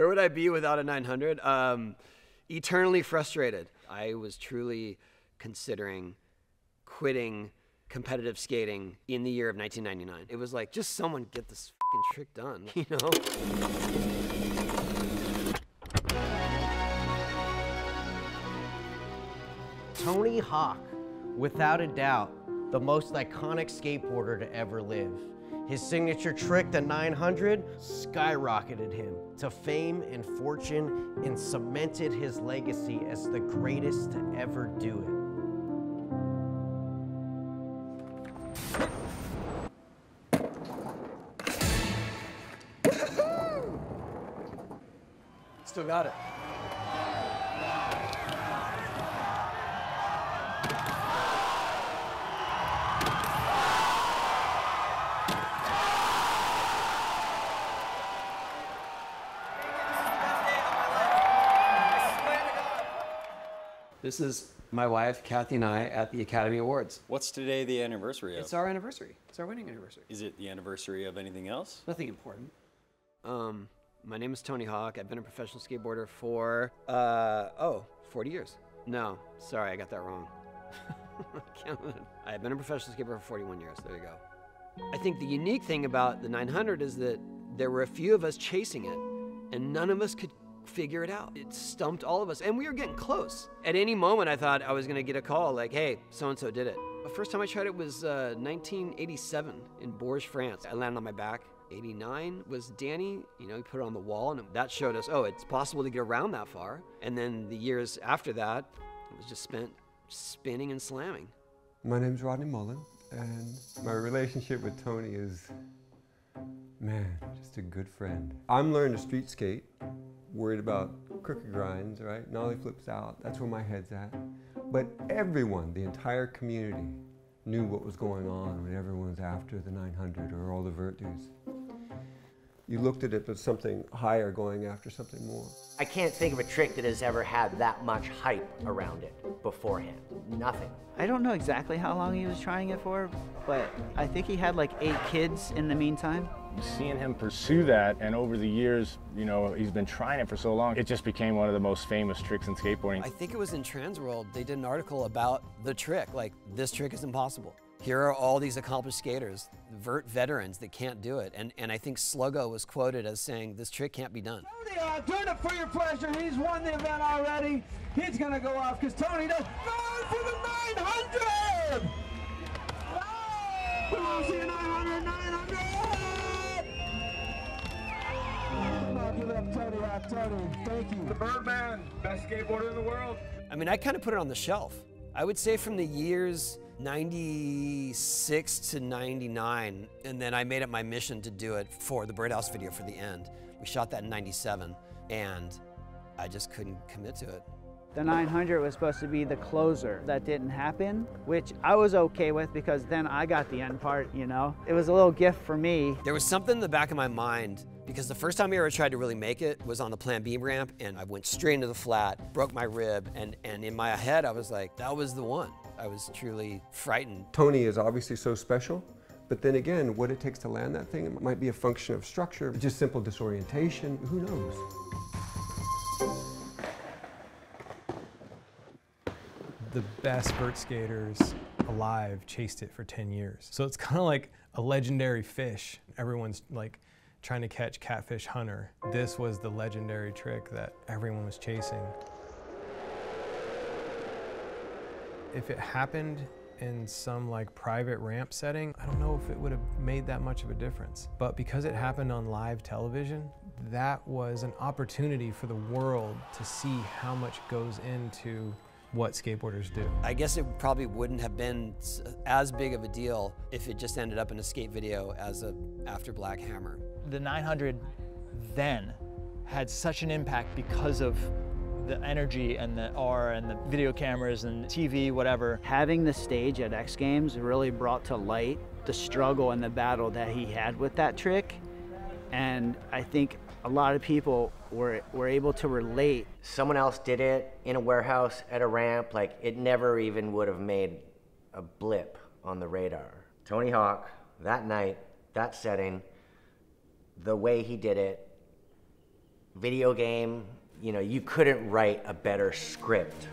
Where would I be without a 900? Um, eternally frustrated. I was truly considering quitting competitive skating in the year of 1999. It was like, just someone get this trick done, you know? Tony Hawk, without a doubt, the most iconic skateboarder to ever live. His signature trick, the 900, skyrocketed him to fame and fortune and cemented his legacy as the greatest to ever do it. Still got it. This is my wife, Kathy, and I at the Academy Awards. What's today the anniversary of? It's our anniversary. It's our wedding anniversary. Is it the anniversary of anything else? Nothing important. Um, my name is Tony Hawk. I've been a professional skateboarder for, uh, oh, 40 years. No, sorry, I got that wrong. I've been a professional skateboarder for 41 years. There you go. I think the unique thing about the 900 is that there were a few of us chasing it, and none of us could figure it out. It stumped all of us, and we were getting close. At any moment, I thought I was going to get a call like, hey, so and so did it. The first time I tried it was uh, 1987 in Bourges, France. I landed on my back. 89 was Danny, you know, he put it on the wall, and that showed us, oh, it's possible to get around that far. And then the years after that, it was just spent spinning and slamming. My name's Rodney Mullen, and my relationship with Tony is, man, just a good friend. I'm learning to street skate, worried about crooked grinds, right? Nollie flips out, that's where my head's at. But everyone, the entire community, knew what was going on when everyone was after the 900 or all the Virtus. You looked at it as something higher going after something more. I can't think of a trick that has ever had that much hype around it beforehand. Nothing. I don't know exactly how long he was trying it for, but I think he had like eight kids in the meantime. Seeing him pursue that, and over the years, you know, he's been trying it for so long, it just became one of the most famous tricks in skateboarding. I think it was in Transworld, they did an article about the trick, like, this trick is impossible. Here are all these accomplished skaters, vert veterans that can't do it. And, and I think Sluggo was quoted as saying, this trick can't be done. Tony, uh, doing it for your pleasure. He's won the event already. He's going to go off because Tony does. Going for the 900! We want see a 900, 900! Up, Tony. Thank you. The Birdman, best skateboarder in the world. I mean, I kind of put it on the shelf. I would say from the years 96 to 99, and then I made it my mission to do it for the Birdhouse video for the end. We shot that in 97, and I just couldn't commit to it. The 900 was supposed to be the closer. That didn't happen, which I was okay with because then I got the end part, you know? It was a little gift for me. There was something in the back of my mind because the first time I ever tried to really make it was on the plan beam ramp and I went straight into the flat, broke my rib, and, and in my head I was like, that was the one. I was truly frightened. Tony is obviously so special, but then again, what it takes to land that thing, it might be a function of structure, just simple disorientation, who knows? the best vert skaters alive chased it for 10 years. So it's kind of like a legendary fish. Everyone's like trying to catch catfish hunter. This was the legendary trick that everyone was chasing. If it happened in some like private ramp setting, I don't know if it would have made that much of a difference. But because it happened on live television, that was an opportunity for the world to see how much goes into what skateboarders do. I guess it probably wouldn't have been as big of a deal if it just ended up in a skate video as a After Black Hammer. The 900 then had such an impact because of the energy and the R and the video cameras and TV, whatever. Having the stage at X Games really brought to light the struggle and the battle that he had with that trick. And I think a lot of people were, were able to relate. Someone else did it in a warehouse at a ramp, like it never even would have made a blip on the radar. Tony Hawk, that night, that setting, the way he did it, Video game, you know, you couldn't write a better script.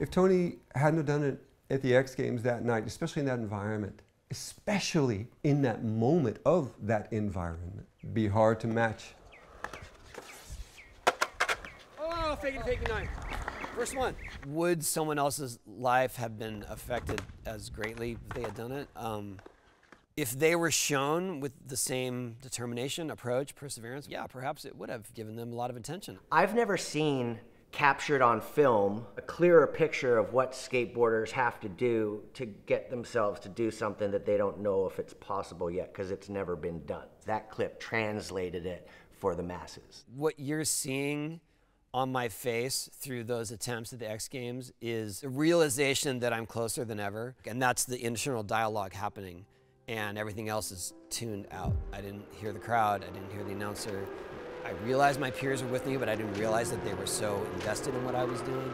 If Tony hadn't done it at the X Games that night, especially in that environment, especially in that moment of that environment, be hard to match. Oh, fake it, fake it, nine. First one. Would someone else's life have been affected as greatly if they had done it? Um, if they were shown with the same determination, approach, perseverance, yeah, perhaps it would have given them a lot of attention. I've never seen captured on film a clearer picture of what skateboarders have to do to get themselves to do something that they don't know if it's possible yet because it's never been done. That clip translated it for the masses. What you're seeing on my face through those attempts at the X Games is the realization that I'm closer than ever, and that's the internal dialogue happening, and everything else is tuned out. I didn't hear the crowd, I didn't hear the announcer. I realized my peers were with me, but I didn't realize that they were so invested in what I was doing.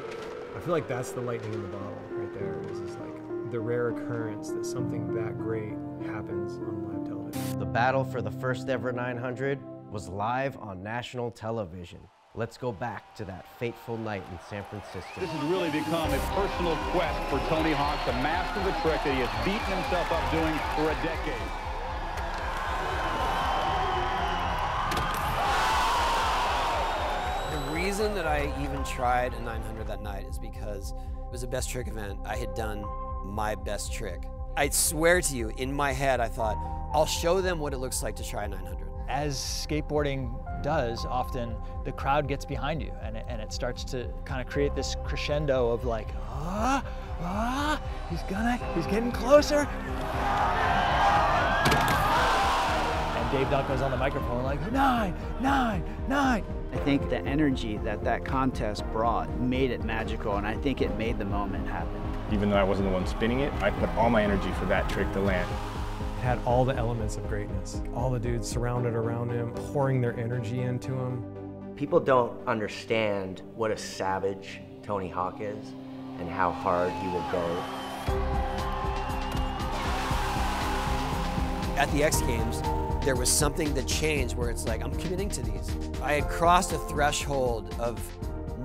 I feel like that's the lightning in the bottle right there. there. Is just like the rare occurrence that something that great happens on live television. The battle for the first ever 900 was live on national television. Let's go back to that fateful night in San Francisco. This has really become a personal quest for Tony Hawk to master the trick that he has beaten himself up doing for a decade. The reason that I even tried a 900 that night is because it was a best trick event. I had done my best trick. I swear to you, in my head, I thought, I'll show them what it looks like to try a 900. As skateboarding does, often the crowd gets behind you and it, and it starts to kind of create this crescendo of like, ah, ah, he's gonna, he's getting closer. And Dave Duncan goes on the microphone like, nine, nine, nine. I think the energy that that contest brought made it magical, and I think it made the moment happen. Even though I wasn't the one spinning it, I put all my energy for that trick to land. It had all the elements of greatness. All the dudes surrounded around him, pouring their energy into him. People don't understand what a savage Tony Hawk is and how hard he will go. At the X Games, there was something that changed where it's like, I'm committing to these. I had crossed a threshold of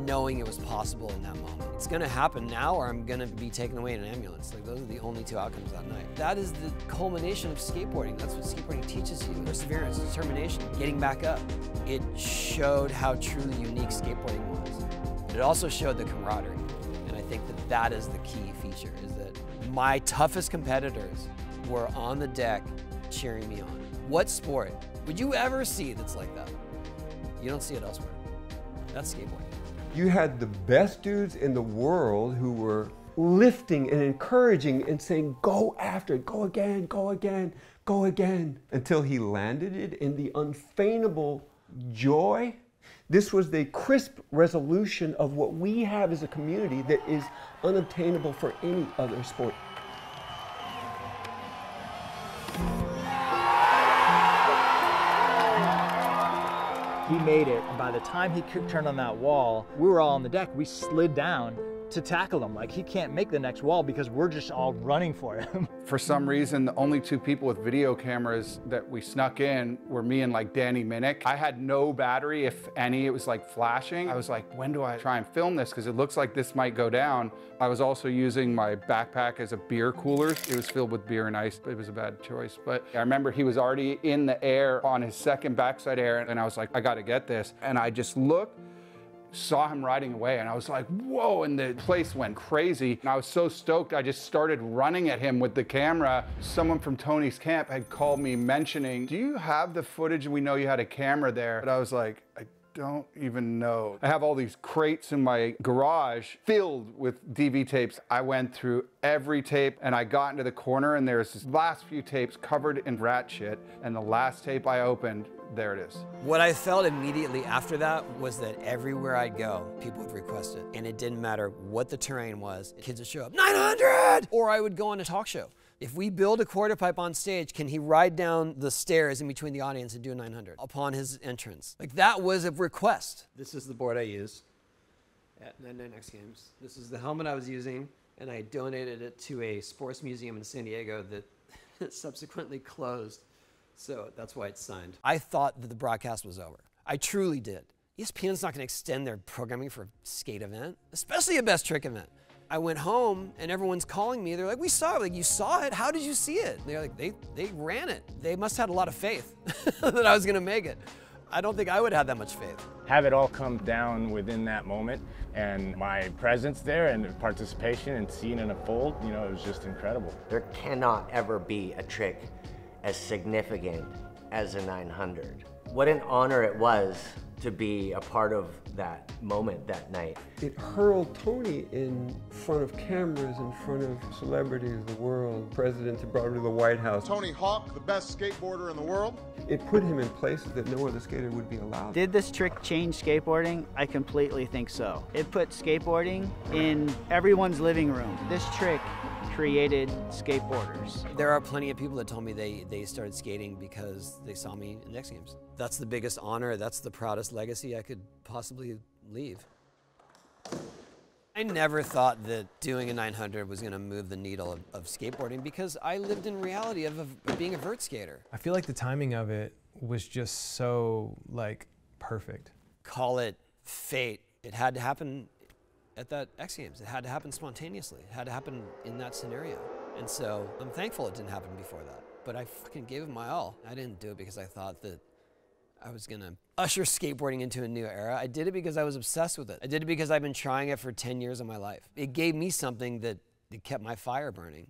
knowing it was possible in that moment. It's gonna happen now or I'm gonna be taken away in an ambulance. Like those are the only two outcomes that night. That is the culmination of skateboarding. That's what skateboarding teaches you. Perseverance, determination, getting back up. It showed how truly unique skateboarding was. It also showed the camaraderie. And I think that that is the key feature, is that my toughest competitors were on the deck cheering me on. What sport would you ever see that's like that? You don't see it elsewhere. That's skateboarding. You had the best dudes in the world who were lifting and encouraging and saying, go after it, go again, go again, go again, until he landed it in the unfeignable joy. This was the crisp resolution of what we have as a community that is unobtainable for any other sport. He made it, and by the time he turned on that wall, we were all on the deck. We slid down to tackle him. Like he can't make the next wall because we're just all running for him. For some reason, the only two people with video cameras that we snuck in were me and like Danny Minnick. I had no battery, if any, it was like flashing. I was like, when do I try and film this? Because it looks like this might go down. I was also using my backpack as a beer cooler. It was filled with beer and ice. It was a bad choice. But I remember he was already in the air on his second backside air. And I was like, I got to get this. And I just looked saw him riding away and I was like, whoa, and the place went crazy. And I was so stoked, I just started running at him with the camera. Someone from Tony's camp had called me mentioning, do you have the footage? We know you had a camera there. But I was like, I don't even know. I have all these crates in my garage filled with DV tapes. I went through every tape and I got into the corner and there's this last few tapes covered in rat shit. And the last tape I opened there it is. What I felt immediately after that was that everywhere I'd go, people would request it. And it didn't matter what the terrain was, kids would show up, 900! Or I would go on a talk show. If we build a quarter pipe on stage, can he ride down the stairs in between the audience and do a 900 upon his entrance? Like that was a request. This is the board I use at 99 X Games. This is the helmet I was using, and I donated it to a sports museum in San Diego that subsequently closed. So that's why it's signed. I thought that the broadcast was over. I truly did. ESPN's not going to extend their programming for a skate event, especially a best trick event. I went home and everyone's calling me. They're like, "We saw it. Like, you saw it? How did you see it?" They're like, "They they ran it. They must have had a lot of faith that I was going to make it." I don't think I would have that much faith. Have it all come down within that moment, and my presence there and participation and seeing it unfold, you know, it was just incredible. There cannot ever be a trick as significant as a 900. What an honor it was to be a part of that moment that night. It hurled Tony in front of cameras, in front of celebrities, the world, presidents, it brought him to the White House. Tony Hawk, the best skateboarder in the world. It put him in places that no other skater would be allowed. Did this trick change skateboarding? I completely think so. It put skateboarding in everyone's living room. This trick created skateboarders. There are plenty of people that told me they, they started skating because they saw me in the X Games. That's the biggest honor, that's the proudest legacy I could possibly leave. I never thought that doing a 900 was going to move the needle of, of, skateboarding because I lived in reality of, of being a vert skater. I feel like the timing of it was just so like perfect. Call it fate. It had to happen at that X Games. It had to happen spontaneously. It had to happen in that scenario. And so I'm thankful it didn't happen before that. But I fucking gave it my all. I didn't do it because I thought that I was gonna usher skateboarding into a new era. I did it because I was obsessed with it. I did it because I've been trying it for 10 years of my life. It gave me something that, that kept my fire burning.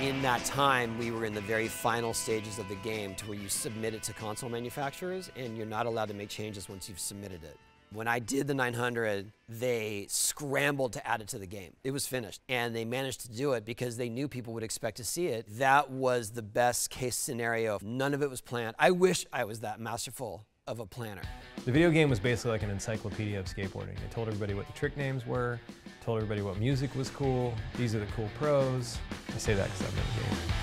In that time, we were in the very final stages of the game to where you submit it to console manufacturers and you're not allowed to make changes once you've submitted it. When I did the 900, they scrambled to add it to the game. It was finished. And they managed to do it because they knew people would expect to see it. That was the best case scenario. None of it was planned. I wish I was that masterful of a planner. The video game was basically like an encyclopedia of skateboarding. It told everybody what the trick names were, told everybody what music was cool, these are the cool pros. I say that because I've been a gamer.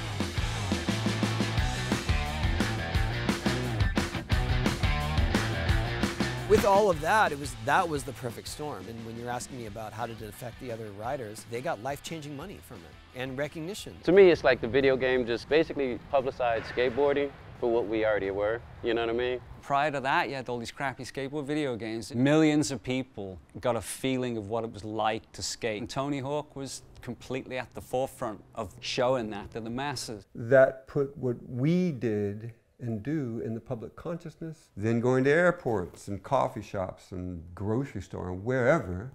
with all of that, it was that was the perfect storm. And when you're asking me about how did it affect the other riders, they got life-changing money from it and recognition. To me, it's like the video game just basically publicized skateboarding for what we already were. You know what I mean? Prior to that, you had all these crappy skateboard video games. Millions of people got a feeling of what it was like to skate. And Tony Hawk was completely at the forefront of showing that to the masses. That put what we did and do in the public consciousness, then going to airports and coffee shops and grocery store and wherever,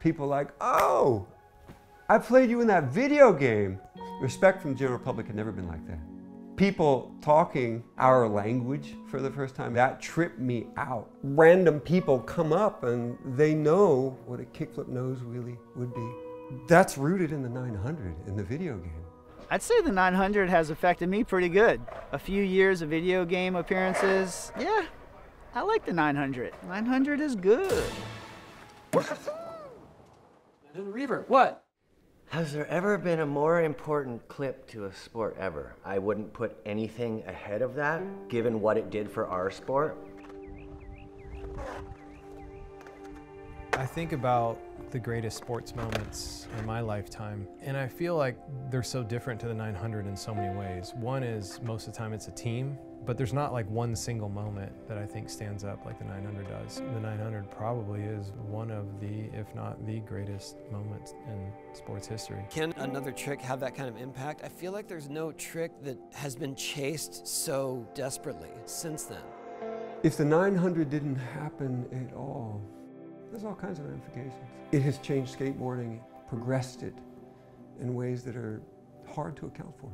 people like, oh, I played you in that video game. Respect from the general public had never been like that. People talking our language for the first time, that tripped me out. Random people come up and they know what a kickflip nose wheelie would be. That's rooted in the 900 in the video game. I'd say the 900 has affected me pretty good. A few years of video game appearances. Yeah, I like the 900. 900 is good. Reaver, what? Has there ever been a more important clip to a sport ever? I wouldn't put anything ahead of that, given what it did for our sport. I think about the greatest sports moments in my lifetime, and I feel like they're so different to the 900 in so many ways. One is most of the time it's a team, but there's not like one single moment that I think stands up like the 900 does. The 900 probably is one of the, if not the greatest moments in sports history. Can another trick have that kind of impact? I feel like there's no trick that has been chased so desperately since then. If the 900 didn't happen at all, there's all kinds of ramifications. It has changed skateboarding, progressed it in ways that are hard to account for.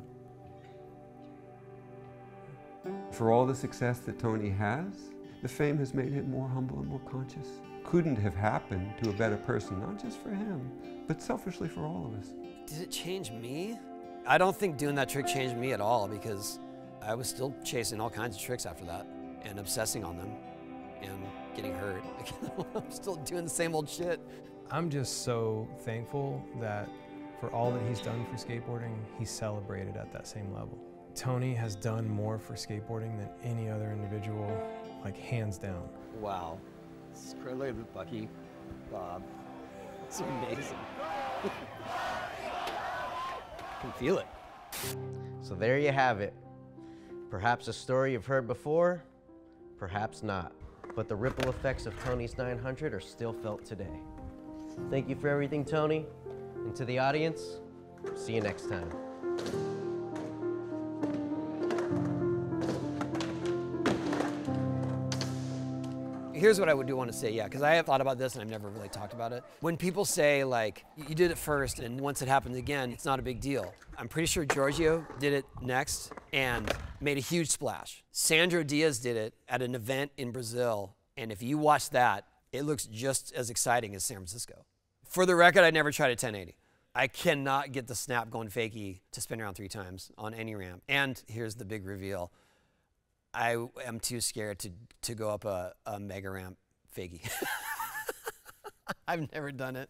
For all the success that Tony has, the fame has made him more humble and more conscious. Couldn't have happened to a better person, not just for him, but selfishly for all of us. Did it change me? I don't think doing that trick changed me at all because I was still chasing all kinds of tricks after that and obsessing on them and getting hurt. I'm still doing the same old shit. I'm just so thankful that for all that he's done for skateboarding, he's celebrated at that same level. Tony has done more for skateboarding than any other individual, like hands down. Wow. It's incredible, Bucky, Bob. It's amazing. I can feel it. So there you have it. Perhaps a story you've heard before, perhaps not. But the ripple effects of Tony's 900 are still felt today. Thank you for everything, Tony. And to the audience, see you next time. Here's what I would do want to say, yeah, because I have thought about this and I've never really talked about it. When people say, like, you did it first and once it happens again, it's not a big deal. I'm pretty sure Giorgio did it next and made a huge splash. Sandro Dias did it at an event in Brazil, and if you watch that, it looks just as exciting as San Francisco. For the record, I never tried a 1080. I cannot get the snap going fakie to spin around three times on any ramp. And here's the big reveal. I am too scared to, to go up a, a mega ramp fakie. I've never done it.